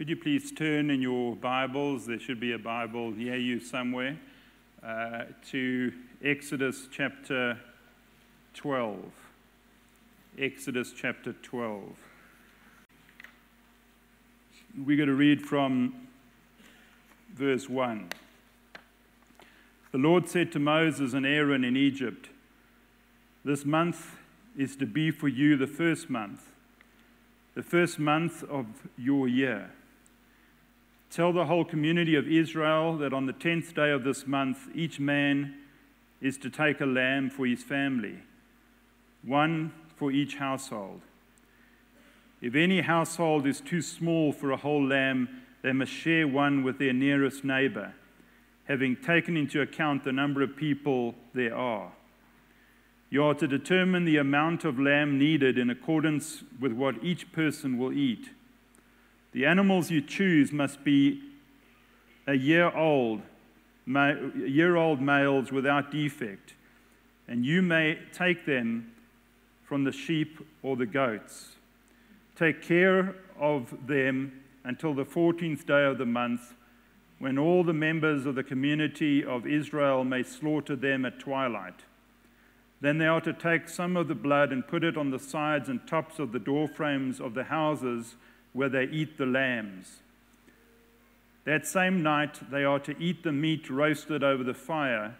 Could you please turn in your Bibles? There should be a Bible near you somewhere uh, to Exodus chapter 12. Exodus chapter 12. We're going to read from verse 1. The Lord said to Moses and Aaron in Egypt, This month is to be for you the first month, the first month of your year. Tell the whole community of Israel that on the tenth day of this month, each man is to take a lamb for his family, one for each household. If any household is too small for a whole lamb, they must share one with their nearest neighbor, having taken into account the number of people there are. You are to determine the amount of lamb needed in accordance with what each person will eat. The animals you choose must be a year old, year old males without defect, and you may take them from the sheep or the goats. Take care of them until the 14th day of the month, when all the members of the community of Israel may slaughter them at twilight. Then they are to take some of the blood and put it on the sides and tops of the door frames of the houses where they eat the lambs. That same night they are to eat the meat roasted over the fire,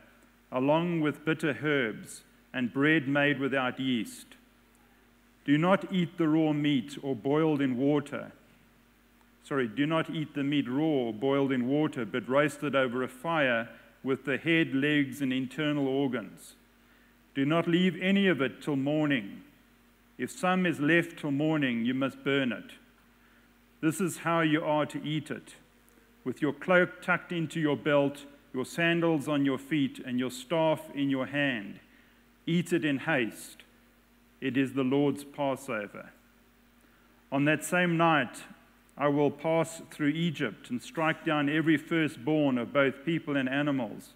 along with bitter herbs and bread made without yeast. Do not eat the raw meat or boiled in water. Sorry, do not eat the meat raw or boiled in water, but roasted over a fire with the head, legs, and internal organs. Do not leave any of it till morning. If some is left till morning, you must burn it. This is how you are to eat it with your cloak tucked into your belt, your sandals on your feet, and your staff in your hand. Eat it in haste. It is the Lord's Passover. On that same night, I will pass through Egypt and strike down every firstborn of both people and animals,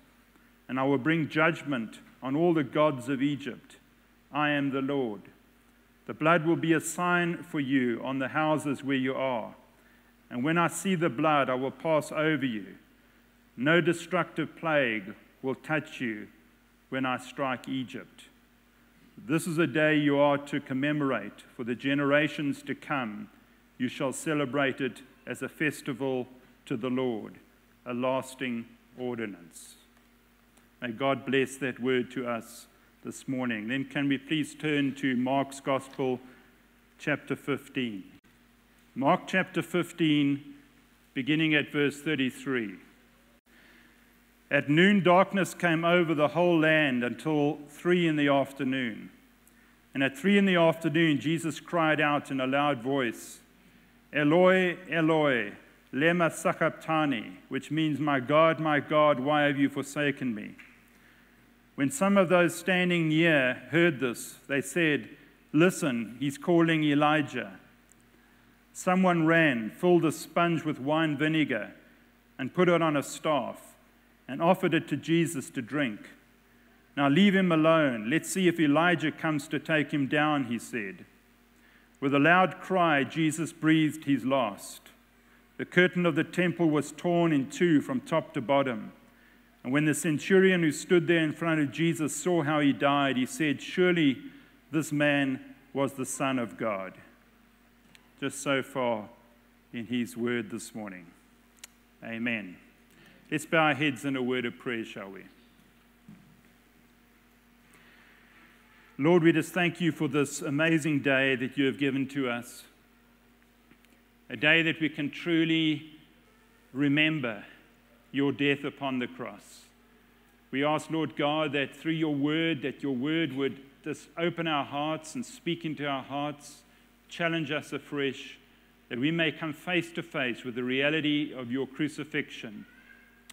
and I will bring judgment on all the gods of Egypt. I am the Lord. The blood will be a sign for you on the houses where you are. And when I see the blood, I will pass over you. No destructive plague will touch you when I strike Egypt. This is a day you are to commemorate for the generations to come. You shall celebrate it as a festival to the Lord, a lasting ordinance. May God bless that word to us this morning. Then, can we please turn to Mark's Gospel, chapter 15? Mark chapter 15, beginning at verse 33. At noon, darkness came over the whole land until three in the afternoon. And at three in the afternoon, Jesus cried out in a loud voice, Eloi, Eloi, lema sabachthani, which means, My God, my God, why have you forsaken me? When some of those standing near heard this, they said, Listen, he's calling Elijah. Someone ran, filled a sponge with wine vinegar, and put it on a staff, and offered it to Jesus to drink. Now leave him alone. Let's see if Elijah comes to take him down, he said. With a loud cry, Jesus breathed his last. The curtain of the temple was torn in two from top to bottom. And when the centurion who stood there in front of Jesus saw how he died, he said, Surely this man was the Son of God. Just so far in his word this morning. Amen. Let's bow our heads in a word of prayer, shall we? Lord, we just thank you for this amazing day that you have given to us. A day that we can truly remember your death upon the cross. We ask, Lord God, that through your word, that your word would just open our hearts and speak into our hearts, challenge us afresh, that we may come face to face with the reality of your crucifixion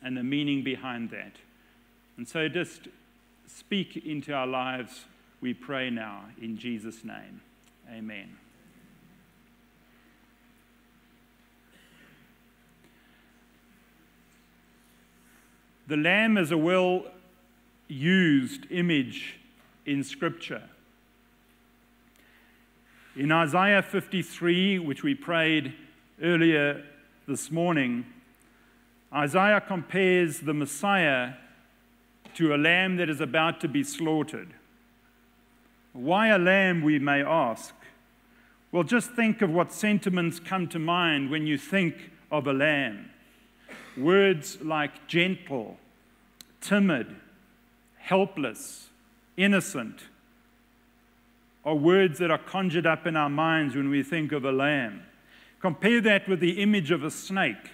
and the meaning behind that. And so just speak into our lives, we pray now, in Jesus' name. Amen. The lamb is a well used image in Scripture. In Isaiah 53, which we prayed earlier this morning, Isaiah compares the Messiah to a lamb that is about to be slaughtered. Why a lamb, we may ask? Well, just think of what sentiments come to mind when you think of a lamb. Words like gentle, timid, helpless, innocent are words that are conjured up in our minds when we think of a lamb. Compare that with the image of a snake,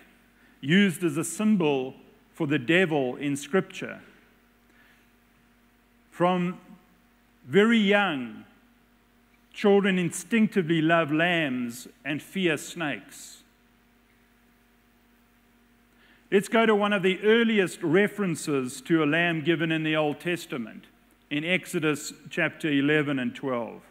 used as a symbol for the devil in Scripture. From very young, children instinctively love lambs and fear snakes. Let's go to one of the earliest references to a lamb given in the Old Testament, in Exodus chapter 11 and 12.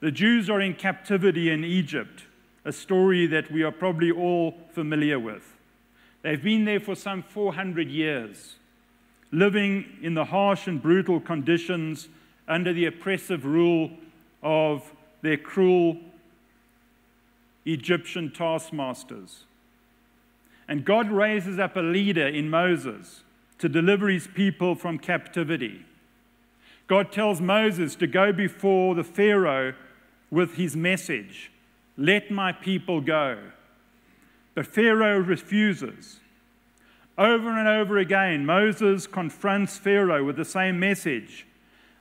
The Jews are in captivity in Egypt a story that we are probably all familiar with. They've been there for some 400 years, living in the harsh and brutal conditions under the oppressive rule of their cruel Egyptian taskmasters. And God raises up a leader in Moses to deliver his people from captivity. God tells Moses to go before the Pharaoh with his message let my people go. But Pharaoh refuses. Over and over again, Moses confronts Pharaoh with the same message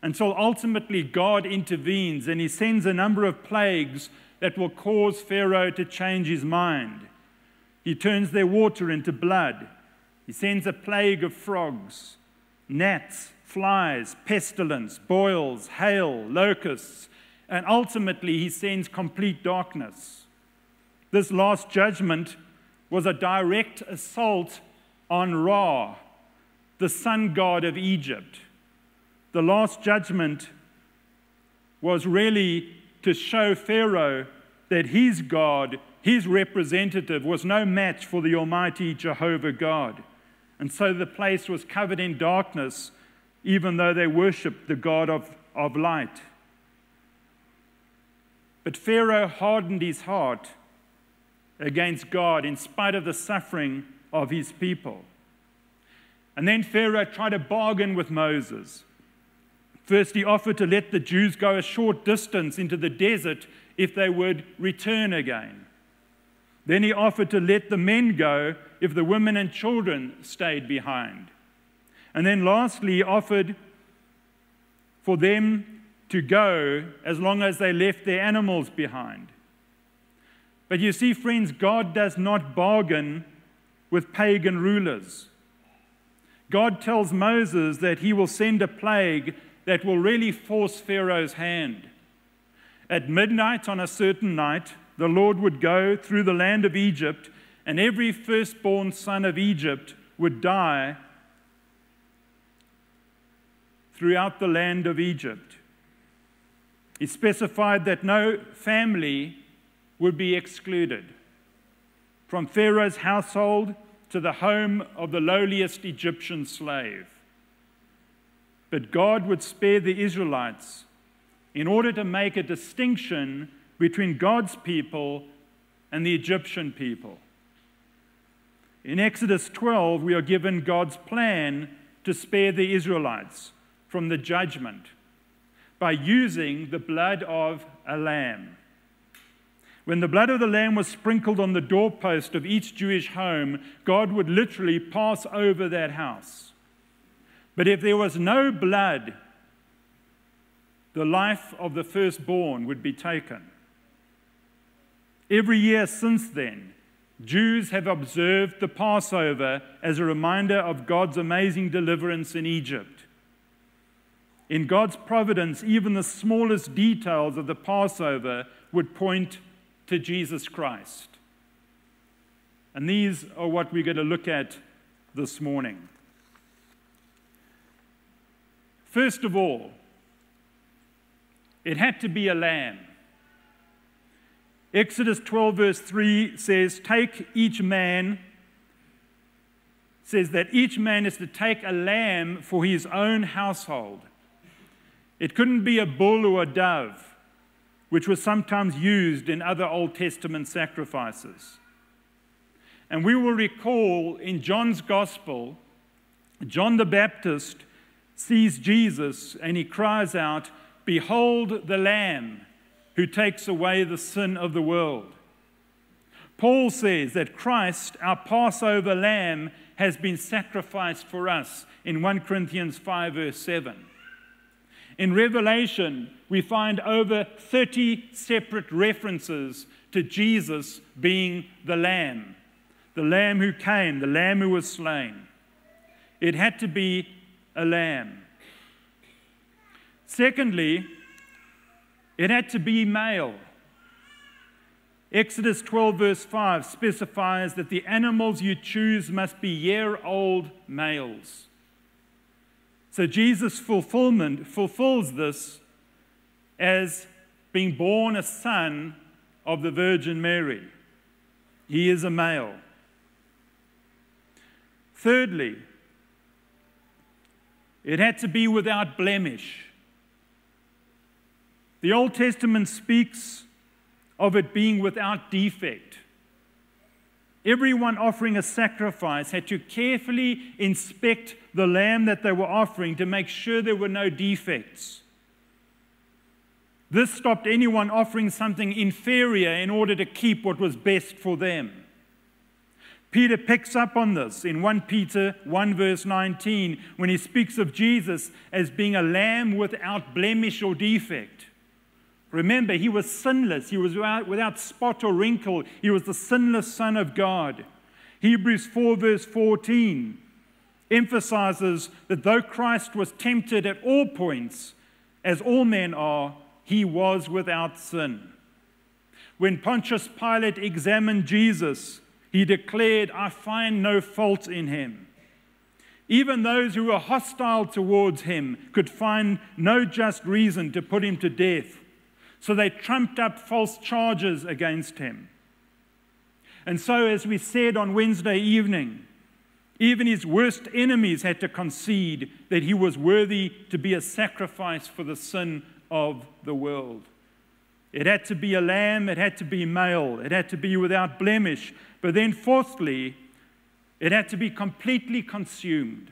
until ultimately God intervenes and he sends a number of plagues that will cause Pharaoh to change his mind. He turns their water into blood. He sends a plague of frogs, gnats, flies, pestilence, boils, hail, locusts, and ultimately he sends complete darkness. This last judgment was a direct assault on Ra, the sun god of Egypt. The last judgment was really to show Pharaoh that his God, his representative, was no match for the Almighty Jehovah God. And so the place was covered in darkness, even though they worshiped the God of, of light. But Pharaoh hardened his heart against God in spite of the suffering of his people. And then Pharaoh tried to bargain with Moses. First, he offered to let the Jews go a short distance into the desert if they would return again. Then he offered to let the men go if the women and children stayed behind. And then lastly, he offered for them to go as long as they left their animals behind. But you see, friends, God does not bargain with pagan rulers. God tells Moses that he will send a plague that will really force Pharaoh's hand. At midnight on a certain night, the Lord would go through the land of Egypt, and every firstborn son of Egypt would die throughout the land of Egypt. He specified that no family would be excluded. From Pharaoh's household to the home of the lowliest Egyptian slave. But God would spare the Israelites in order to make a distinction between God's people and the Egyptian people. In Exodus 12, we are given God's plan to spare the Israelites from the judgment by using the blood of a lamb. When the blood of the lamb was sprinkled on the doorpost of each Jewish home, God would literally pass over that house. But if there was no blood, the life of the firstborn would be taken. Every year since then, Jews have observed the Passover as a reminder of God's amazing deliverance in Egypt. In God's providence, even the smallest details of the Passover would point to Jesus Christ. And these are what we're going to look at this morning. First of all, it had to be a lamb. Exodus 12, verse 3 says, Take each man, says that each man is to take a lamb for his own household. It couldn't be a bull or a dove, which was sometimes used in other Old Testament sacrifices. And we will recall in John's Gospel, John the Baptist sees Jesus and he cries out, Behold the Lamb who takes away the sin of the world. Paul says that Christ, our Passover lamb, has been sacrificed for us in 1 Corinthians 5, verse 7. In Revelation, we find over 30 separate references to Jesus being the Lamb, the Lamb who came, the Lamb who was slain. It had to be a lamb. Secondly, it had to be male. Exodus 12, verse 5 specifies that the animals you choose must be year old males. So Jesus' fulfillment fulfills this as being born a son of the Virgin Mary. He is a male. Thirdly, it had to be without blemish. The Old Testament speaks of it being without defect. Everyone offering a sacrifice had to carefully inspect the lamb that they were offering to make sure there were no defects. This stopped anyone offering something inferior in order to keep what was best for them. Peter picks up on this in 1 Peter 1, verse 19, when he speaks of Jesus as being a lamb without blemish or defect. Remember, he was sinless. He was without, without spot or wrinkle. He was the sinless Son of God. Hebrews 4, verse 14 emphasizes that though Christ was tempted at all points, as all men are, he was without sin. When Pontius Pilate examined Jesus, he declared, I find no fault in him. Even those who were hostile towards him could find no just reason to put him to death. So they trumped up false charges against him. And so, as we said on Wednesday evening, even his worst enemies had to concede that he was worthy to be a sacrifice for the sin of the world. It had to be a lamb, it had to be male, it had to be without blemish. But then, fourthly, it had to be completely consumed.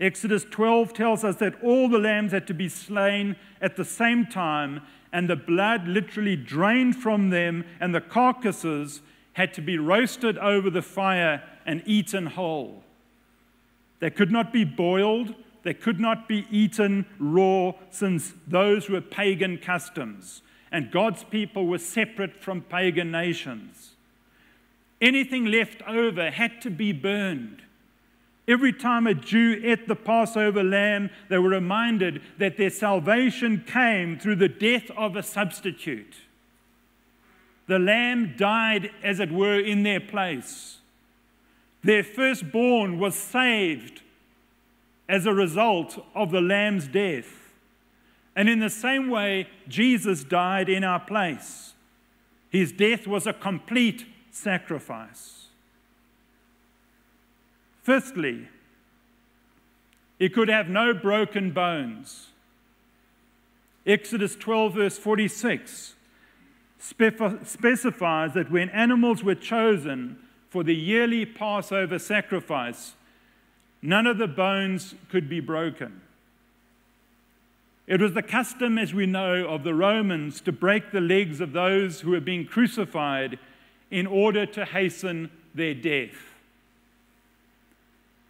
Exodus 12 tells us that all the lambs had to be slain at the same time, and the blood literally drained from them, and the carcasses had to be roasted over the fire and eaten whole. They could not be boiled, they could not be eaten raw, since those were pagan customs, and God's people were separate from pagan nations. Anything left over had to be burned. Every time a Jew ate the Passover lamb, they were reminded that their salvation came through the death of a substitute. The lamb died, as it were, in their place. Their firstborn was saved as a result of the lamb's death. And in the same way, Jesus died in our place. His death was a complete sacrifice. Fifthly, it could have no broken bones. Exodus 12, verse 46 specifies that when animals were chosen for the yearly Passover sacrifice, none of the bones could be broken. It was the custom, as we know, of the Romans to break the legs of those who were being crucified in order to hasten their death.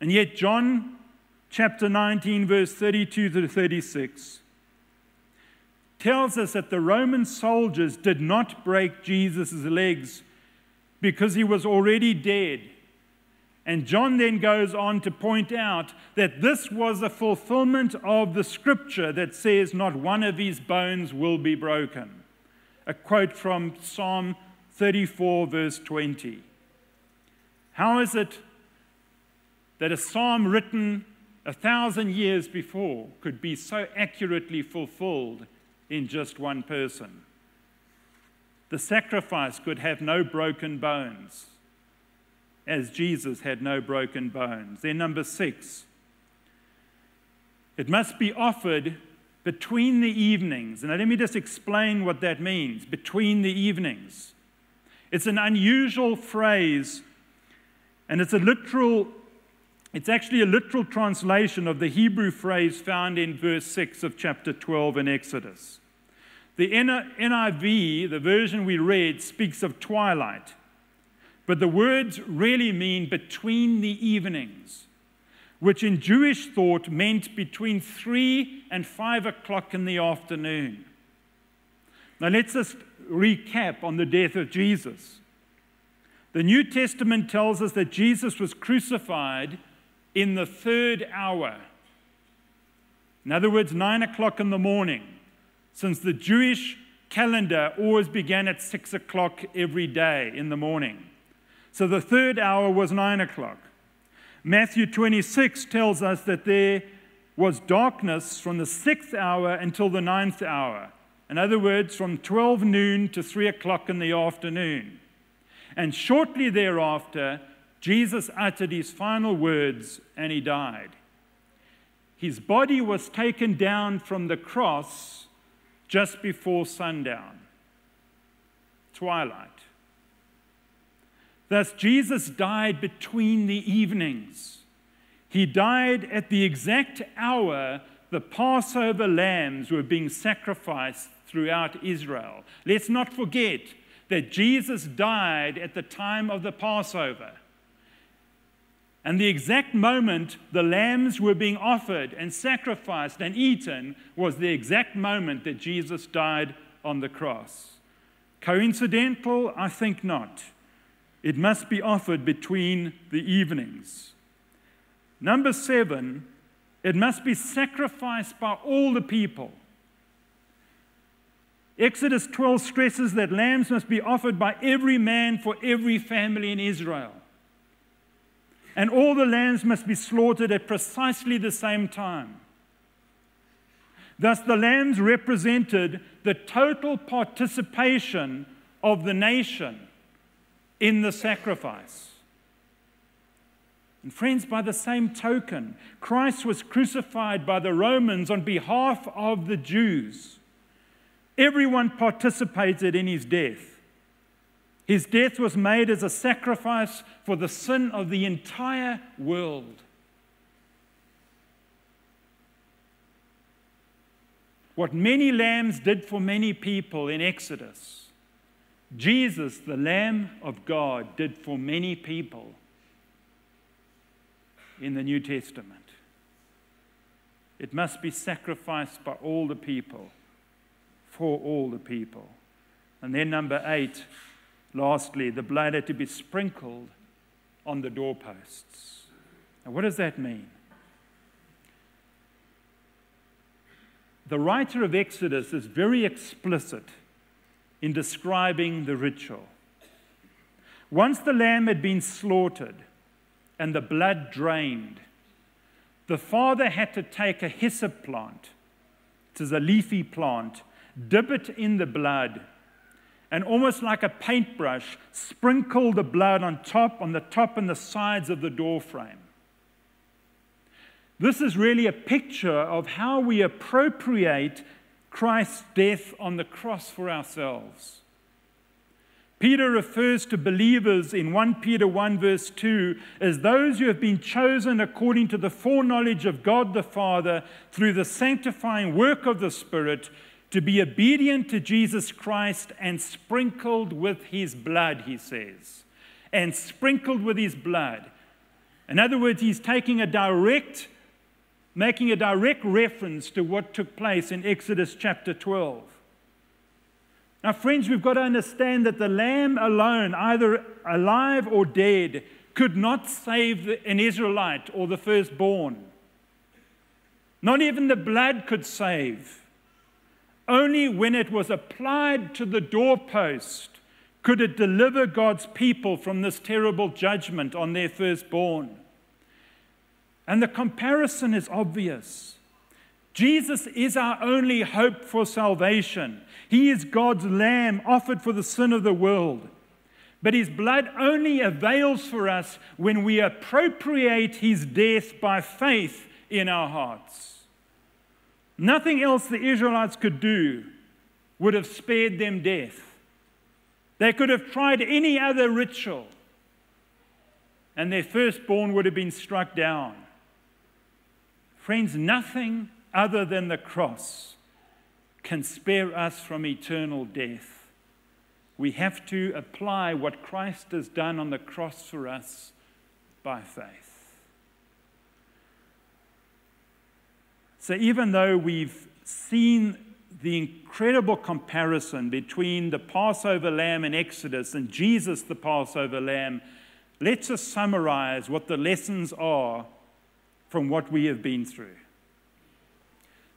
And yet, John chapter 19, verse 32 to 36, tells us that the Roman soldiers did not break Jesus' legs because he was already dead. And John then goes on to point out that this was a fulfillment of the scripture that says, Not one of his bones will be broken. A quote from Psalm 34, verse 20. How is it that a psalm written a thousand years before could be so accurately fulfilled in just one person. The sacrifice could have no broken bones, as Jesus had no broken bones. Then, number six, it must be offered between the evenings. Now, let me just explain what that means between the evenings. It's an unusual phrase, and it's a literal, it's actually a literal translation of the Hebrew phrase found in verse 6 of chapter 12 in Exodus. The NIV, the version we read, speaks of twilight, but the words really mean between the evenings, which in Jewish thought meant between 3 and 5 o'clock in the afternoon. Now let's just recap on the death of Jesus. The New Testament tells us that Jesus was crucified in the third hour. In other words, 9 o'clock in the morning, since the Jewish calendar always began at 6 o'clock every day in the morning. So the third hour was 9 o'clock. Matthew 26 tells us that there was darkness from the sixth hour until the ninth hour. In other words, from 12 noon to 3 o'clock in the afternoon. And shortly thereafter, Jesus uttered his final words and he died. His body was taken down from the cross just before sundown, twilight. Thus, Jesus died between the evenings. He died at the exact hour the Passover lambs were being sacrificed throughout Israel. Let's not forget that Jesus died at the time of the Passover. And the exact moment the lambs were being offered and sacrificed and eaten was the exact moment that Jesus died on the cross. Coincidental? I think not. It must be offered between the evenings. Number seven, it must be sacrificed by all the people. Exodus 12 stresses that lambs must be offered by every man for every family in Israel. And all the lambs must be slaughtered at precisely the same time. Thus, the lambs represented the total participation of the nation in the sacrifice. And, friends, by the same token, Christ was crucified by the Romans on behalf of the Jews. Everyone participated in his death. His death was made as a sacrifice for the sin of the entire world. What many lambs did for many people in Exodus, Jesus, the Lamb of God, did for many people in the New Testament. It must be sacrificed by all the people for all the people. And then, number eight, lastly, the blood had to be sprinkled on the doorposts. Now, what does that mean? The writer of Exodus is very explicit in describing the ritual. Once the lamb had been slaughtered and the blood drained, the father had to take a hyssop plant, it is a leafy plant, dip it in the blood, and almost like a paintbrush, sprinkle the blood on top, on the top and the sides of the door frame. This is really a picture of how we appropriate Christ's death on the cross for ourselves. Peter refers to believers in 1 Peter 1, verse 2, as those who have been chosen according to the foreknowledge of God the Father through the sanctifying work of the Spirit to be obedient to Jesus Christ and sprinkled with his blood, he says. And sprinkled with his blood. In other words, he's taking a direct, making a direct reference to what took place in Exodus chapter 12. Now, friends, we've got to understand that the lamb alone, either alive or dead, could not save an Israelite or the firstborn. Not even the blood could save. Only when it was applied to the doorpost could it deliver God's people from this terrible judgment on their firstborn. And the comparison is obvious. Jesus is our only hope for salvation. He is God's lamb offered for the sin of the world. But his blood only avails for us when we appropriate his death by faith in our hearts. Nothing else the Israelites could do would have spared them death. They could have tried any other ritual, and their firstborn would have been struck down. Friends, nothing other than the cross can spare us from eternal death. We have to apply what Christ has done on the cross for us by faith. So, even though we've seen the incredible comparison between the Passover lamb in Exodus and Jesus, the Passover lamb, let's just summarize what the lessons are from what we have been through.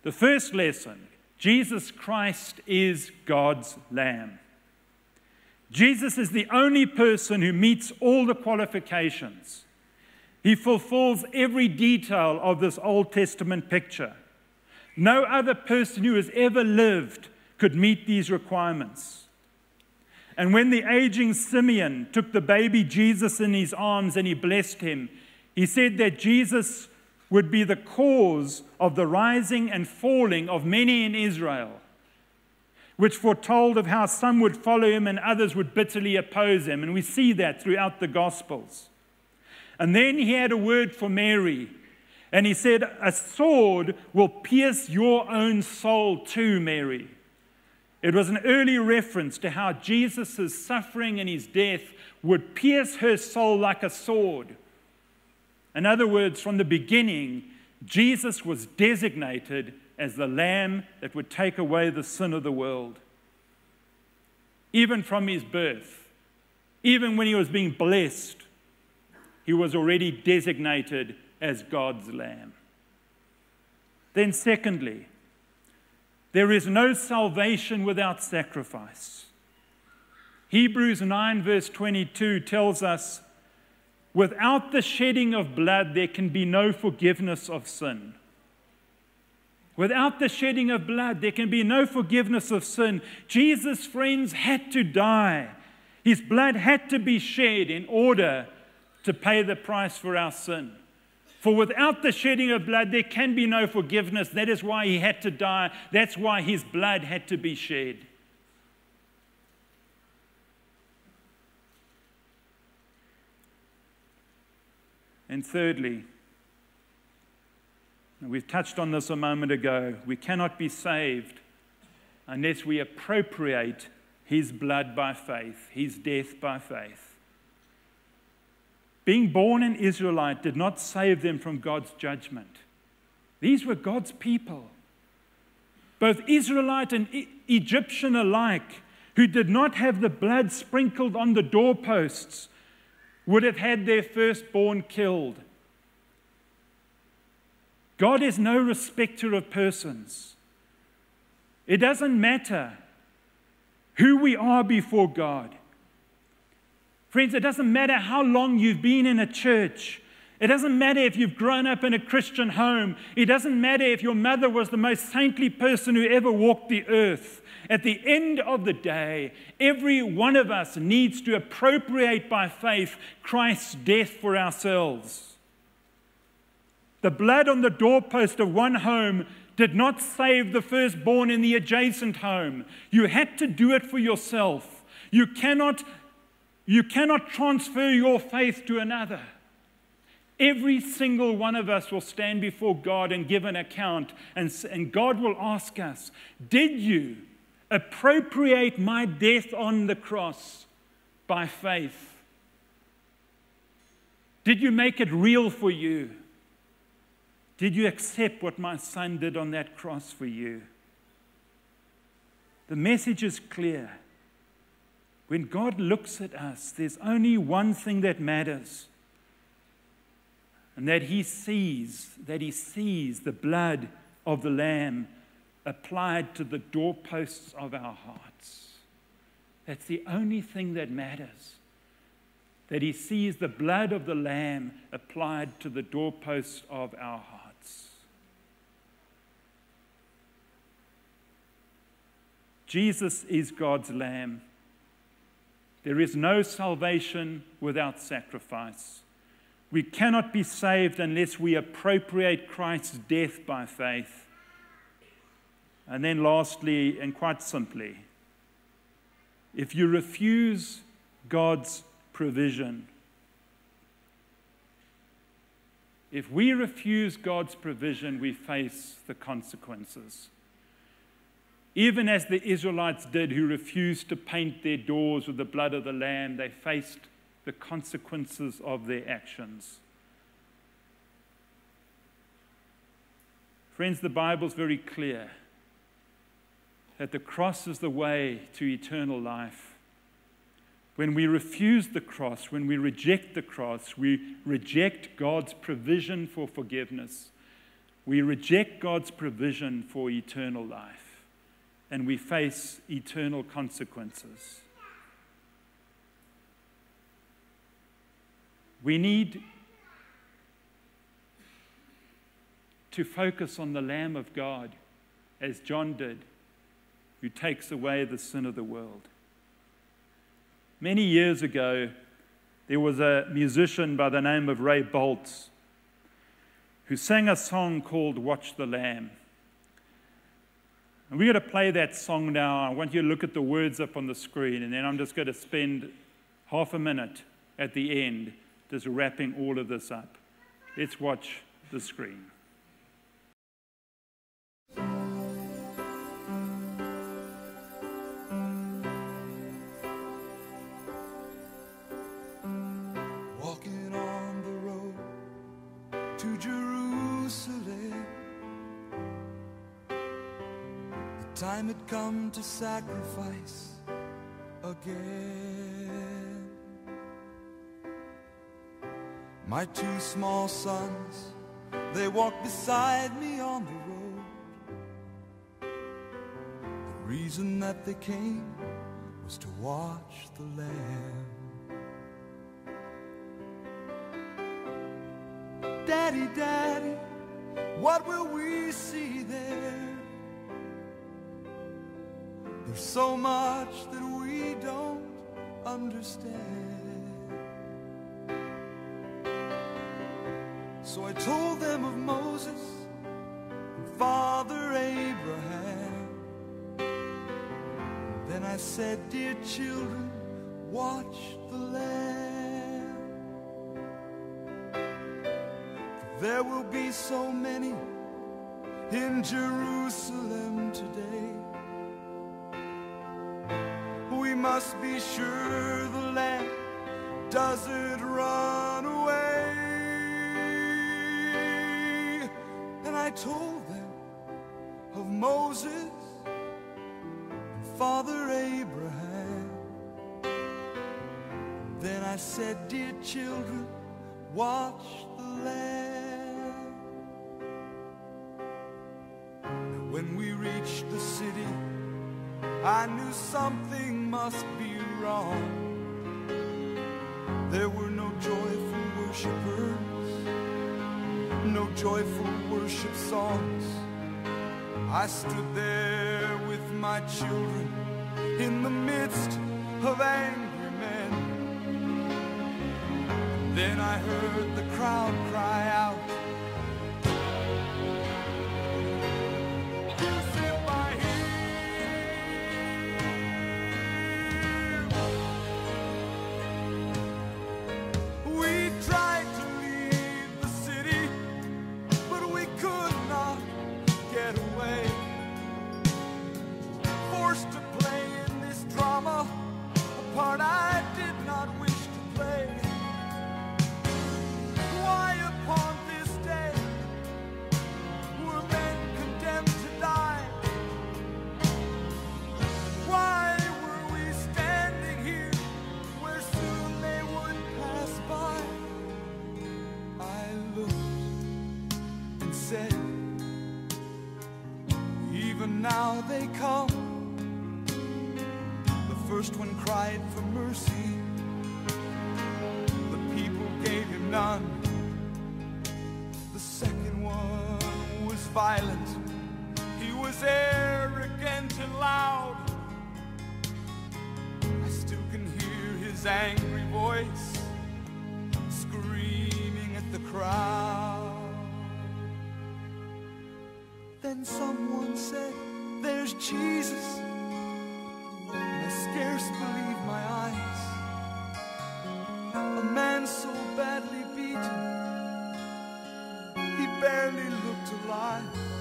The first lesson Jesus Christ is God's Lamb. Jesus is the only person who meets all the qualifications. He fulfills every detail of this Old Testament picture. No other person who has ever lived could meet these requirements. And when the aging Simeon took the baby Jesus in his arms and he blessed him, he said that Jesus would be the cause of the rising and falling of many in Israel, which foretold of how some would follow him and others would bitterly oppose him. And we see that throughout the Gospels. And then he had a word for Mary, and he said, A sword will pierce your own soul too, Mary. It was an early reference to how Jesus' suffering and his death would pierce her soul like a sword. In other words, from the beginning, Jesus was designated as the Lamb that would take away the sin of the world. Even from his birth, even when he was being blessed, he was already designated as God's Lamb. Then, secondly, there is no salvation without sacrifice. Hebrews 9, verse 22 tells us Without the shedding of blood, there can be no forgiveness of sin. Without the shedding of blood, there can be no forgiveness of sin. Jesus' friends had to die. His blood had to be shed in order to pay the price for our sin. For without the shedding of blood, there can be no forgiveness. That is why he had to die. That's why his blood had to be shed. And thirdly, we've touched on this a moment ago, we cannot be saved unless we appropriate his blood by faith, his death by faith. Being born an Israelite did not save them from God's judgment. These were God's people, both Israelite and Egyptian alike, who did not have the blood sprinkled on the doorposts would have had their firstborn killed. God is no respecter of persons. It doesn't matter who we are before God. Friends, it doesn't matter how long you've been in a church. It doesn't matter if you've grown up in a Christian home. It doesn't matter if your mother was the most saintly person who ever walked the earth. At the end of the day, every one of us needs to appropriate by faith Christ's death for ourselves. The blood on the doorpost of one home did not save the firstborn in the adjacent home. You had to do it for yourself. You cannot, you cannot transfer your faith to another. Every single one of us will stand before God and give an account, and, and God will ask us, Did you appropriate my death on the cross by faith? Did you make it real for you? Did you accept what my son did on that cross for you? The message is clear. When God looks at us, there's only one thing that matters. And that he sees, that he sees the blood of the Lamb applied to the doorposts of our hearts. That's the only thing that matters. That he sees the blood of the Lamb applied to the doorposts of our hearts. Jesus is God's Lamb. There is no salvation without sacrifice. We cannot be saved unless we appropriate Christ's death by faith. And then, lastly, and quite simply, If you refuse God's provision, if we refuse God's provision, we face the consequences. Even as the Israelites did, who refused to paint their doors with the blood of the Lamb, they faced the consequences of their actions. Friends, the Bible's very clear that the cross is the way to eternal life. When we refuse the cross, when we reject the cross, we reject God's provision for forgiveness. We reject God's provision for eternal life and we face eternal consequences. We need to focus on the Lamb of God, as John did, who takes away the sin of the world. Many years ago, there was a musician by the name of Ray Boltz who sang a song called Watch the Lamb. And we're going to play that song now. I want you to look at the words up on the screen, and then I'm just going to spend half a minute at the end just wrapping all of this up. Let's watch the screen. Had come to sacrifice again. My two small sons, they walked beside me on the road. The reason that they came was to watch the lamb. Daddy, Daddy, what will we see there? There's so much that we don't understand. So I told them of Moses and Father Abraham. Then I said, Dear children, watch the Lamb. There will be so many in Jerusalem today must be sure the lamb doesn't run away. And I told them of Moses and Father Abraham. Then I said, Dear children, watch the lamb. And when we reached the city, I knew something must be wrong. There were no joyful worshipers, no joyful worship songs. I stood there with my children in the midst of angry men. Then I heard the crowd cry out. Jesus. I scarce believe my eyes. A man so badly beaten, he barely looked alive.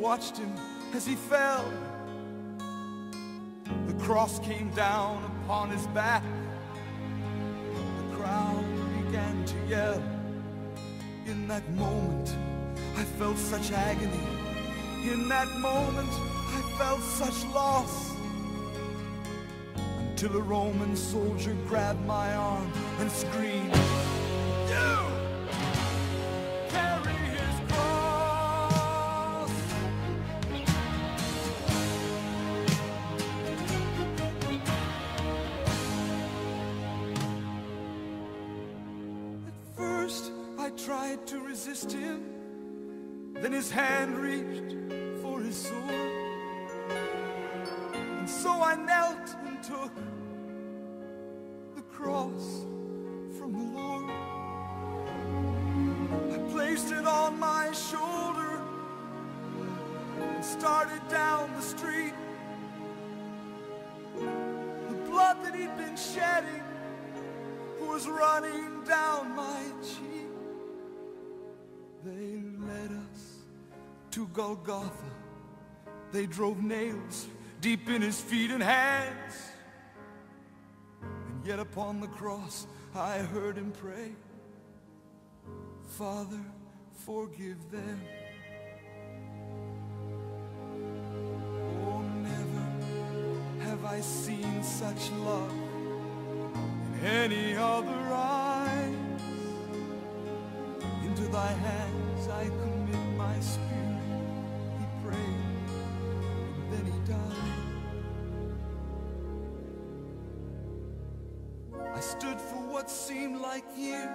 Watched him as he fell. The cross came down upon his back. The crowd began to yell. In that moment, I felt such agony. In that moment, I felt such loss. Until a Roman soldier grabbed my arm and screamed, I tried to resist him. Then his hand reached for his sword. And so I knelt and took the cross from the Lord. I placed it on my shoulder and started down the street. The blood that he'd been shedding was running down my cheek. Golgotha. They drove nails deep in his feet and hands. And yet upon the cross I heard him pray, Father, forgive them. Oh, never have I seen such love in any other eyes. Into thy hands I what seemed like years.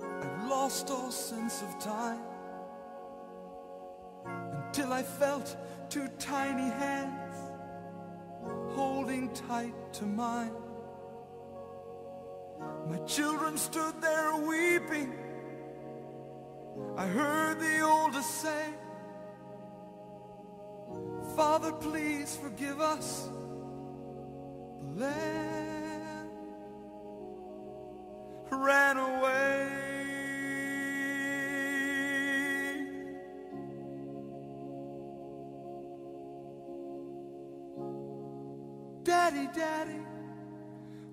I lost all sense of time until I felt two tiny hands holding tight to mine. My children stood there weeping. I heard the oldest say, Father, please forgive us. Ran away. Daddy, Daddy,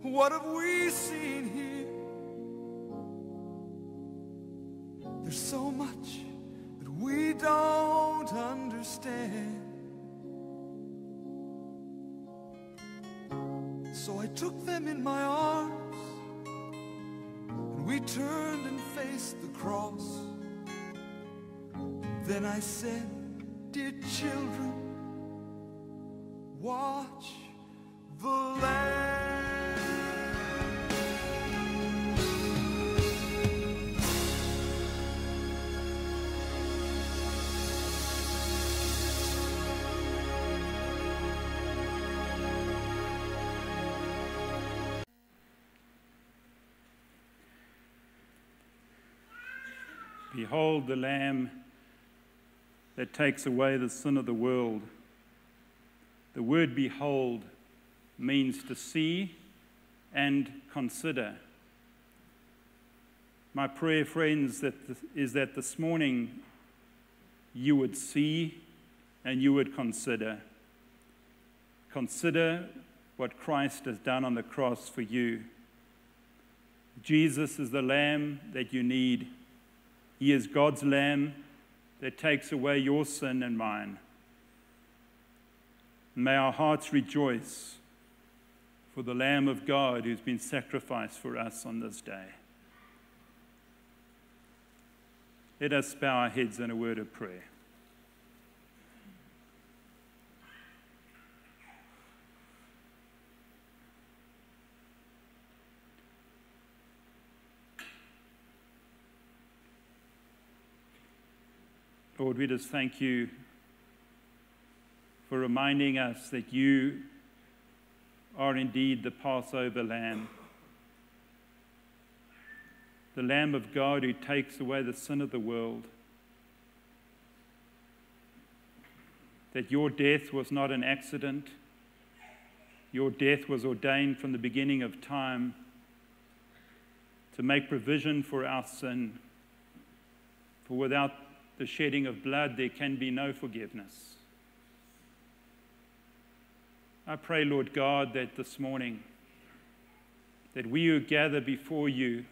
what have we seen here? There's so much that we don't understand. So I took them in my arms we turned and faced the cross. Then I said, Dear children, watch the Lamb. Behold the Lamb that takes away the sin of the world. The word behold means to see and consider. My prayer, friends, that th- is that this morning you would see and you would consider. Consider what Christ has done on the cross for you. Jesus is the Lamb that you need. He is God's Lamb that takes away your sin and mine. May our hearts rejoice for the Lamb of God who's been sacrificed for us on this day. Let us bow our heads in a word of prayer. Lord, we just thank you for reminding us that you are indeed the Passover lamb, the Lamb of God who takes away the sin of the world. That your death was not an accident, your death was ordained from the beginning of time to make provision for our sin. For without the shedding of blood, there can be no forgiveness. I pray, Lord God, that this morning, that we who gather before you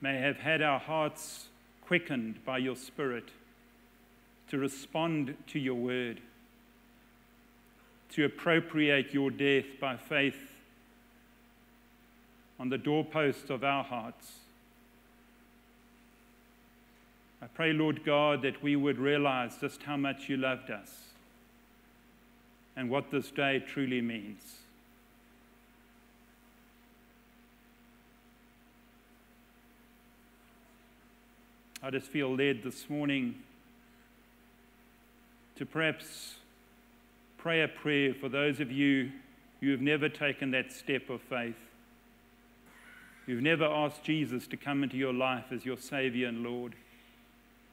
may have had our hearts quickened by your Spirit to respond to your word, to appropriate your death by faith on the doorposts of our hearts. I pray, Lord God, that we would realize just how much you loved us and what this day truly means. I just feel led this morning to perhaps pray a prayer for those of you who have never taken that step of faith, who've never asked Jesus to come into your life as your Savior and Lord.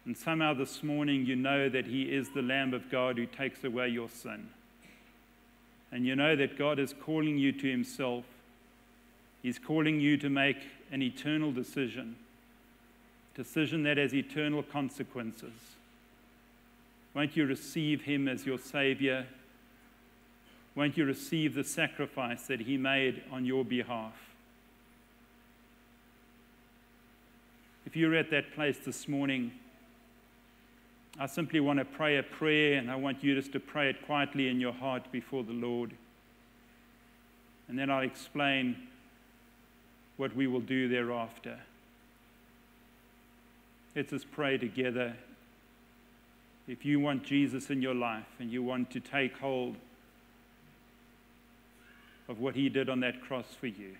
And somehow this morning you know that He is the Lamb of God who takes away your sin and you know that God is calling you to Himself, He's calling you to make an eternal decision, decision that has eternal consequences. Won't you receive Him as your Savior? Won't you receive the sacrifice that He made on your behalf? If you're at that place this morning, I simply want to pray a prayer, and I want you just to pray it quietly in your heart before the Lord. And then I'll explain what we will do thereafter. Let's just pray together. If you want Jesus in your life and you want to take hold of what he did on that cross for you,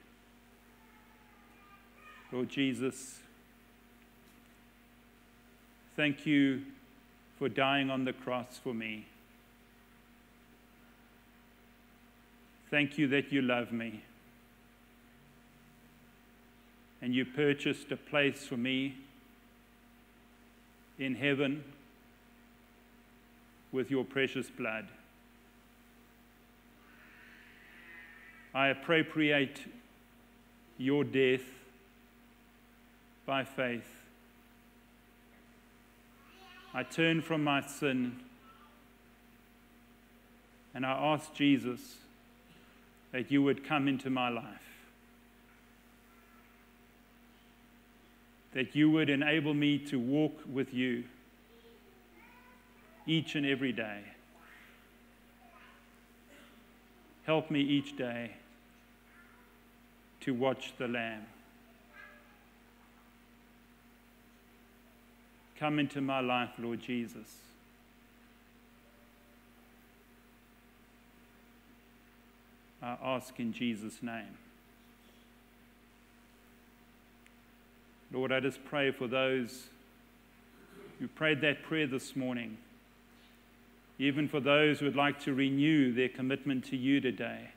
Lord Jesus, thank you for dying on the cross for me. Thank you that you love me. And you purchased a place for me in heaven with your precious blood. I appropriate your death by faith. I turn from my sin and I ask Jesus that you would come into my life. That you would enable me to walk with you each and every day. Help me each day to watch the Lamb. Come into my life, Lord Jesus. I ask in Jesus' name. Lord, I just pray for those who prayed that prayer this morning, even for those who would like to renew their commitment to you today.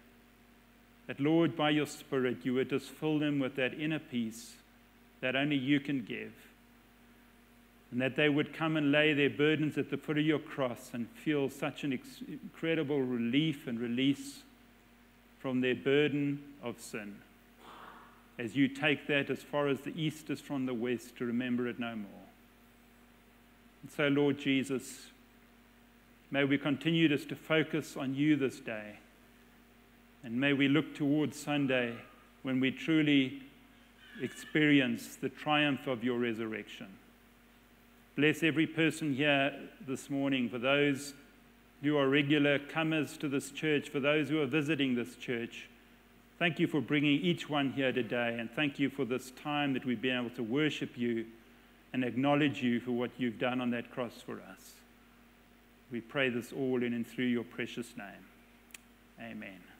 That, Lord, by your Spirit, you would just fill them with that inner peace that only you can give and that they would come and lay their burdens at the foot of your cross and feel such an incredible relief and release from their burden of sin. As you take that as far as the east is from the west to remember it no more. And so, Lord Jesus, may we continue just to focus on you this day. And may we look towards Sunday when we truly experience the triumph of your resurrection. Bless every person here this morning, for those who are regular comers to this church, for those who are visiting this church. Thank you for bringing each one here today, and thank you for this time that we've been able to worship you and acknowledge you for what you've done on that cross for us. We pray this all in and through your precious name. Amen.